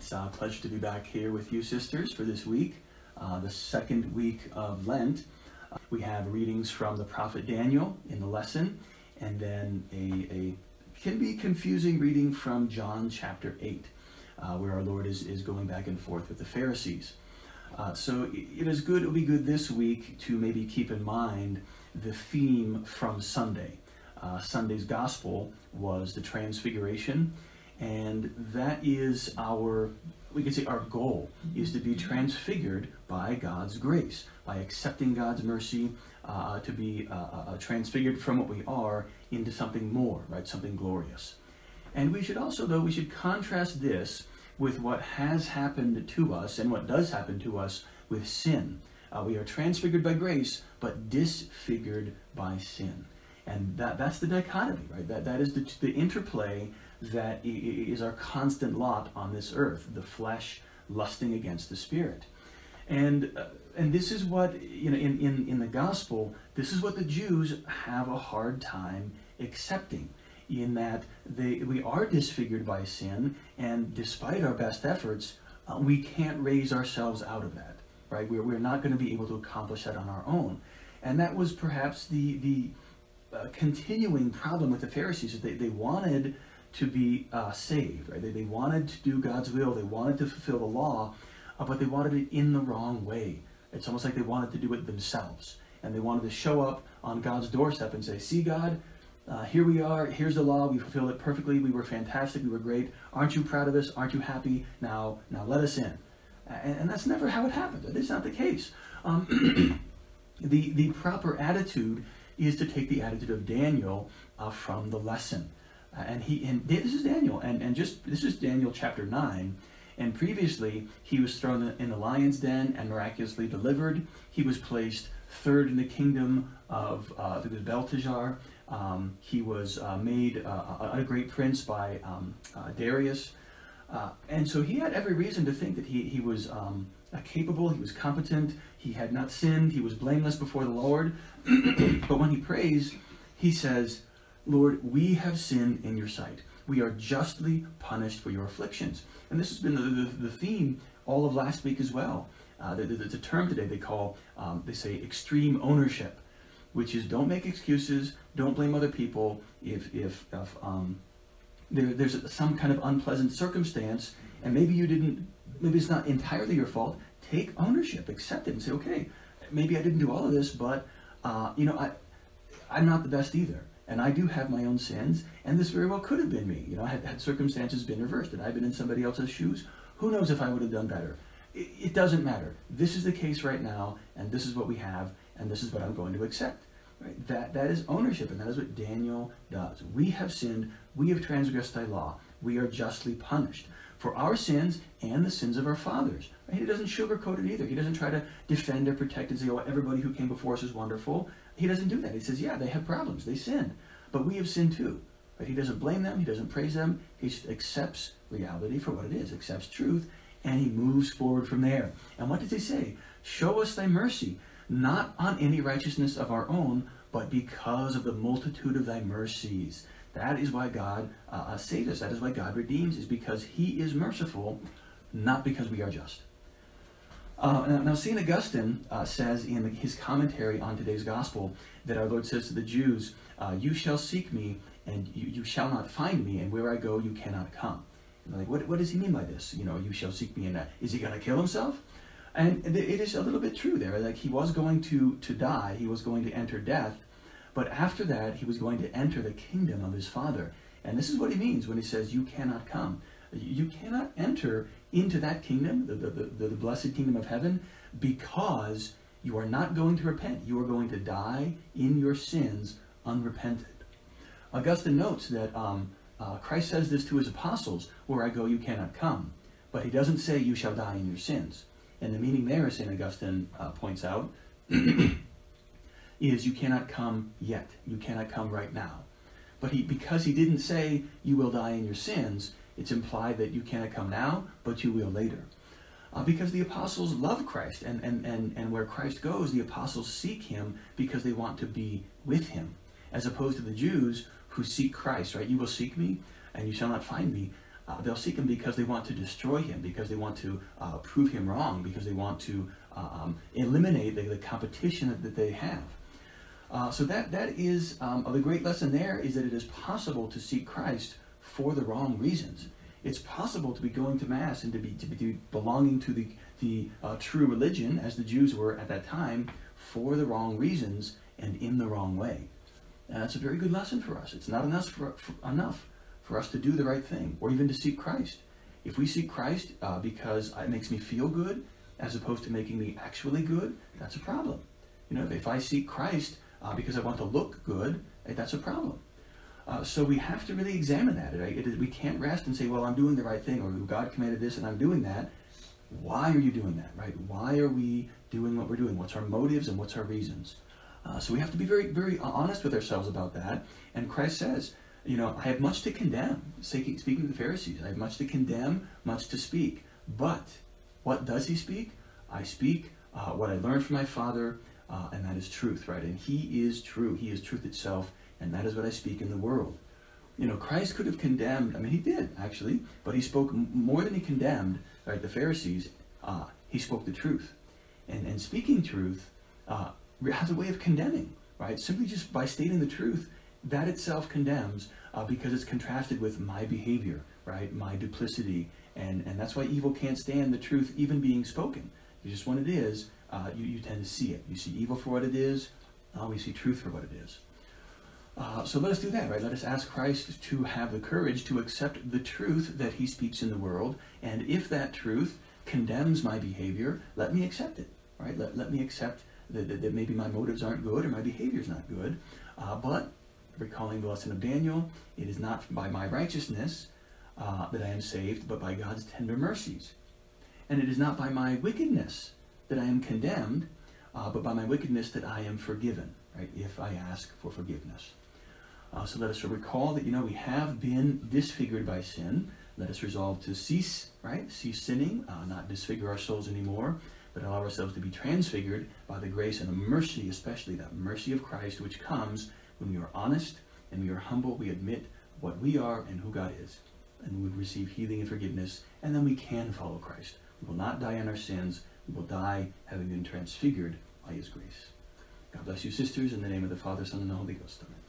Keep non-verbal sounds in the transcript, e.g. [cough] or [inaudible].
It's a pleasure to be back here with you, sisters, for this week, uh, the second week of Lent. Uh, we have readings from the prophet Daniel in the lesson, and then a, a can be confusing reading from John chapter 8, uh, where our Lord is, is going back and forth with the Pharisees. Uh, so it is good, it will be good this week to maybe keep in mind the theme from Sunday. Uh, Sunday's gospel was the transfiguration, and that is our, we could say our goal is to be transfigured by God's grace, by accepting God's mercy, uh, to be uh, uh, transfigured from what we are into something more, right? Something glorious. And we should also, though, we should contrast this with what has happened to us and what does happen to us with sin. Uh, we are transfigured by grace, but disfigured by sin. And that, that's the dichotomy, right? That, that is the, the interplay that is our constant lot on this earth the flesh lusting against the spirit. And, uh, and this is what, you know, in, in, in the gospel, this is what the Jews have a hard time accepting in that they, we are disfigured by sin, and despite our best efforts, uh, we can't raise ourselves out of that, right? We're, we're not going to be able to accomplish that on our own. And that was perhaps the, the uh, continuing problem with the Pharisees, is they, they wanted to be uh, saved, right? They, they wanted to do God's will, they wanted to fulfill the law, uh, but they wanted it in the wrong way. It's almost like they wanted to do it themselves. And they wanted to show up on God's doorstep and say, See, God, uh, here we are, here's the law, we fulfilled it perfectly, we were fantastic, we were great. Aren't you proud of us? Aren't you happy? Now, now let us in. And, and that's never how it happened. That is not the case. Um, [clears throat] the, the proper attitude is to take the attitude of Daniel uh, from the lesson. Uh, and he and this is Daniel, and, and just this is Daniel chapter 9. And previously, he was thrown in the lion's den and miraculously delivered. He was placed third in the kingdom of uh, the Belteshazzar. Um, he was uh, made uh, a great prince by um, uh, Darius. Uh, and so he had every reason to think that he, he was um, capable, he was competent, he had not sinned, he was blameless before the Lord. [clears throat] but when he prays, he says, Lord, we have sinned in your sight. We are justly punished for your afflictions. And this has been the, the, the theme all of last week as well. Uh, there's a term today they call, um, they say, extreme ownership, which is don't make excuses, don't blame other people if, if, if um, there, there's some kind of unpleasant circumstance, and maybe you didn't, maybe it's not entirely your fault. Take ownership, accept it, and say, okay, maybe I didn't do all of this, but uh, you know, I, I'm not the best either and I do have my own sins, and this very well could have been me. You know, had, had circumstances been reversed, had I been in somebody else's shoes, who knows if I would have done better. It, it doesn't matter. This is the case right now, and this is what we have, and this is what I'm going to accept. Right? That, that is ownership, and that is what Daniel does. We have sinned, we have transgressed thy law, we are justly punished for our sins and the sins of our fathers. Right? He doesn't sugarcoat it either. He doesn't try to defend or protect and say, oh, everybody who came before us is wonderful. He doesn't do that. He says, yeah, they have problems. They sinned. But we have sinned too. But he doesn't blame them. He doesn't praise them. He accepts reality for what it is, accepts truth, and he moves forward from there. And what does he say? Show us thy mercy, not on any righteousness of our own, but because of the multitude of thy mercies. That is why God uh, uh saves us. That is why God redeems, is because he is merciful, not because we are just. Uh, now, St. Augustine uh, says in his commentary on today's gospel that our Lord says to the Jews, uh, You shall seek me, and you, you, shall not find me, and where I go, you cannot come. And like, what, what does he mean by this? You know, you shall seek me, and uh, is he going to kill himself? And it is a little bit true there. Like, he was going to, to die, he was going to enter death, but after that, he was going to enter the kingdom of his Father. And this is what he means when he says, You cannot come. You cannot enter into that kingdom, the, the, the, the blessed kingdom of heaven, because you are not going to repent. You are going to die in your sins unrepented. Augustine notes that um, uh, Christ says this to his apostles, Where I go, you cannot come. But he doesn't say, You shall die in your sins. And the meaning there, St. Augustine uh, points out, [clears throat] is you cannot come yet. You cannot come right now. But he, because he didn't say, You will die in your sins, it's implied that you cannot come now, but you will later. Uh, because the apostles love Christ, and, and, and, and where Christ goes, the apostles seek him because they want to be with him, as opposed to the Jews who seek Christ, right? You will seek me, and you shall not find me. uh, they'll seek him because they want to destroy him, because they want to uh, prove him wrong, because they want to uh, um, eliminate the, the, competition that, that they have. Uh, so that that is um, the great lesson there is that it is possible to seek Christ for the wrong reasons. It's possible to be going to mass and to be to be belonging to the the uh, true religion as the Jews were at that time for the wrong reasons and in the wrong way. And that's a very good lesson for us. It's not enough for, for enough for us to do the right thing or even to seek Christ. If we seek Christ uh, because it makes me feel good as opposed to making me actually good, that's a problem. You know, if I seek Christ uh, because I want to look good, eh, that's a problem. Uh, so we have to really examine that. Right? we can't rest and say, well, I'm doing the right thing, or God commanded this and I'm doing that. Why are you doing that, right? Why are we doing what we're doing? What's our motives and what's our reasons? Uh, so we have to be very, very honest with ourselves about that. And Christ says, you know, I have much to condemn. Speaking to the Pharisees, I have much to condemn, much to speak. But what does he speak? I speak uh, what I learned from my Father, uh, and that is truth, right? And he is true. He is truth itself, and that is what I speak in the world. You know, Christ could have condemned, I mean, he did, actually, but he spoke more than he condemned, right, the Pharisees. Uh, he spoke the truth. And, and speaking truth uh, has a way of condemning, right? Simply just by stating the truth, that itself condemns uh, because it's contrasted with my behavior, right? My duplicity. And, and that's why evil can't stand the truth even being spoken. Just when it is, uh, you, you tend to see it. You see evil for what it is, uh, we see truth for what it is. Uh, so let us do that, right? Let us ask Christ to have the courage to accept the truth that he speaks in the world. And if that truth condemns my behavior, let me accept it, right? Let, let me accept that, that, that maybe my motives aren't good or my behavior is not good. Uh, but recalling the lesson of Daniel, it is not by my righteousness uh, that I am saved, but by God's tender mercies. And it is not by my wickedness that I am condemned, uh, but by my wickedness that I am forgiven, right, if I ask for forgiveness. Uh, so let us recall that, you know, we have been disfigured by sin. Let us resolve to cease, right, cease sinning, uh, not disfigure our souls anymore, but allow ourselves to be transfigured by the grace and the mercy, especially that mercy of Christ, which comes when we are honest and we are humble, we admit what we are and who God is. And we receive healing and forgiveness, and then we can follow Christ. We will not die in our sins. Will die having been transfigured by his grace. God bless you, sisters, in the name of the Father, Son, and the Holy Ghost. Amen.